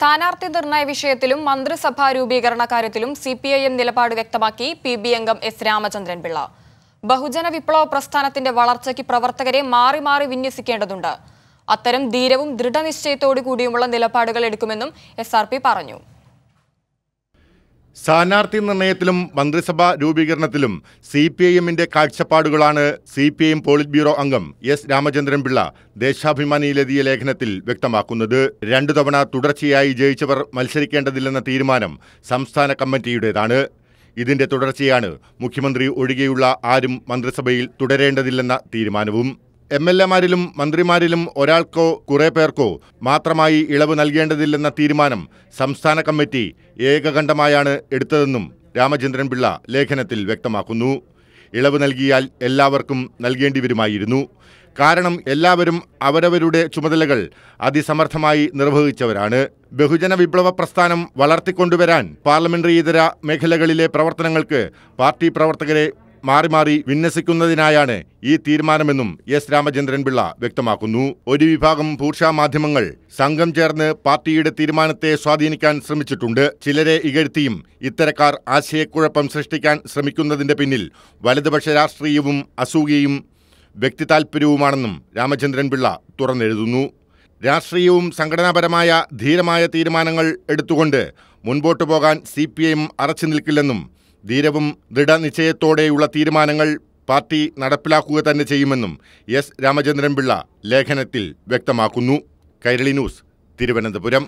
സ്ഥാനാർത്ഥി നിർണയ വിഷയത്തിലും മന്ത്രിസഭാ രൂപീകരണ കാര്യത്തിലും സി പി ഐ എം നിലപാട് വ്യക്തമാക്കി പി ബി അംഗം എസ് രാമചന്ദ്രൻ പിള്ള ബഹുജന വിപ്ലവ പ്രസ്ഥാനത്തിന്റെ വളർച്ചയ്ക്ക് പ്രവർത്തകരെ മാറി മാറി വിന്യസിക്കേണ്ടതുണ്ട്. അത്തരം ധീരവും ദൃഢനിശ്ചയത്തോടു കൂടിയുമുള്ള നിലപാടുകൾ എടുക്കുമെന്നും എസ് പറഞ്ഞു. സ്ഥാനാർത്ഥി നിർണയത്തിലും മന്ത്രിസഭാ രൂപീകരണത്തിലും സി പി ഐ എമ്മിന്റെ കാഴ്ചപ്പാടുകളാണ് C P I M polit bureau അംഗം എസ് രാമചന്ദ്രൻ പിള്ള ദേശാഭിമാനിയിലെത്തിയ ലേഖനത്തിൽ വ്യക്തമാക്കുന്നത്. രണ്ടു തവണ തുടർച്ചയായി ജയിച്ചവർ മത്സരിക്കേണ്ടതില്ലെന്ന തീരുമാനം സംസ്ഥാന കമ്മിറ്റിയുടേതാണ്. ഇതിന്റെ തുടർച്ചയാണ് മുഖ്യമന്ത്രി ഒഴികെയുള്ള ആരും മന്ത്രിസഭയിൽ തുടരേണ്ടതില്ലെന്ന തീരുമാനവും. എം എൽ എമാരിലും മന്ത്രിമാരിലും ഒരാൾക്കോ കുറെ പേർക്കോ മാത്രമായി ഇളവ് നൽകേണ്ടതില്ലെന്ന തീരുമാനം സംസ്ഥാന കമ്മിറ്റി ഏകകണ്ഠമായാണ് എടുത്തതെന്നും രാമചന്ദ്രൻ പിള്ള ലേഖനത്തിൽ വ്യക്തമാക്കുന്നു. ഇളവ് നൽകിയാൽ എല്ലാവർക്കും നൽകേണ്ടി വരുമായിരുന്നു കാരണം എല്ലാവരും അവരവരുടെ ചുമതലകൾ അതിസമർത്ഥമായി നിർവഹിച്ചവരാണ്. ബഹുജന വിപ്ലവ പ്രസ്ഥാനം വളർത്തിക്കൊണ്ടുവരാൻ പാർലമെന്ററി ഇതര മേഖലകളിലെ പ്രവർത്തനങ്ങൾക്ക് പാർട്ടി പ്രവർത്തകരെ മാറി മാറി വിന്യസിക്കുന്നതിനായാണ് ഈ തീരുമാനമെന്നും എസ് രാമചന്ദ്രൻ പിള്ള വ്യക്തമാക്കുന്നു. ഒരു വിഭാഗം ഭൂഷാ മാധ്യമങ്ങൾ സംഘം ചേർന്ന് പാർട്ടിയുടെ തീരുമാനത്തെ സ്വാധീനിക്കാൻ ശ്രമിച്ചിട്ടുണ്ട്. ചിലരെ ഇകഴ്ത്തിയും ഇത്തരക്കാർ ആശയക്കുഴപ്പം സൃഷ്ടിക്കാൻ ശ്രമിക്കുന്നതിന്റെ പിന്നിൽ വലതുപക്ഷ രാഷ്ട്രീയവും അസൂയയും വ്യക്തിതാൽപര്യവുമാണെന്നും രാമചന്ദ്രൻ പിള്ള തുറന്നെഴുതുന്നു. രാഷ്ട്രീയവും സംഘടനാപരമായ ധീരമായ തീരുമാനങ്ങൾ എടുത്തുകൊണ്ട് മുൻപോട്ടു പോകാൻ സി പി ഐ എം അറച്ചു നിൽക്കില്ലെന്നും ധീരവും ദൃഢനിശ്ചയത്തോടെയുള്ള തീരുമാനങ്ങൾ പാർട്ടി നടപ്പിലാക്കുക തന്നെ ചെയ്യുമെന്നും എസ് രാമചന്ദ്രൻപിള്ള ലേഖനത്തിൽ വ്യക്തമാക്കുന്നു. കൈരളി ന്യൂസ് തിരുവനന്തപുരം.